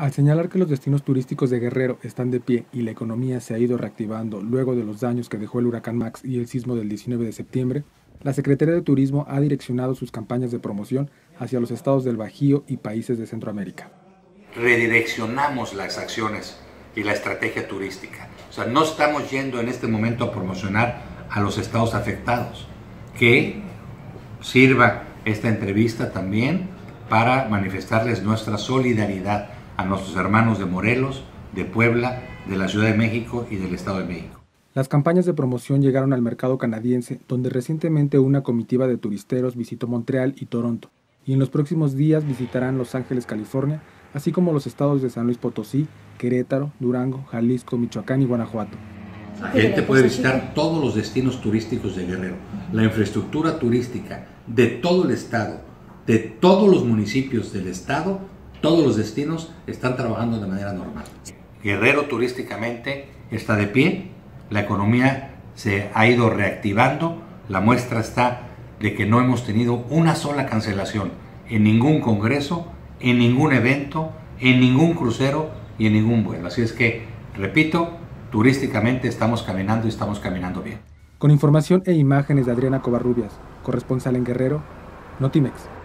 Al señalar que los destinos turísticos de Guerrero están de pie y la economía se ha ido reactivando luego de los daños que dejó el huracán Max y el sismo del 19 de septiembre, la Secretaría de Turismo ha direccionado sus campañas de promoción hacia los estados del Bajío y países de Centroamérica. Redireccionamos las acciones y la estrategia turística. O sea, no estamos yendo en este momento a promocionar a los estados afectados. Que sirva esta entrevista también para manifestarles nuestra solidaridad a nuestros hermanos de Morelos, de Puebla, de la Ciudad de México y del Estado de México. Las campañas de promoción llegaron al mercado canadiense, donde recientemente una comitiva de turisteros visitó Montreal y Toronto, y en los próximos días visitarán Los Ángeles, California, así como los estados de San Luis Potosí, Querétaro, Durango, Jalisco, Michoacán y Guanajuato. La gente puede visitar todos los destinos turísticos de Guerrero. La infraestructura turística de todo el estado, de todos los municipios del estado, todos los destinos están trabajando de manera normal. Guerrero turísticamente está de pie, la economía se ha ido reactivando, la muestra está de que no hemos tenido una sola cancelación en ningún congreso, en ningún evento, en ningún crucero y en ningún vuelo. Así es que, repito, turísticamente estamos caminando y estamos caminando bien. Con información e imágenes de Adriana Covarrubias, corresponsal en Guerrero, Notimex.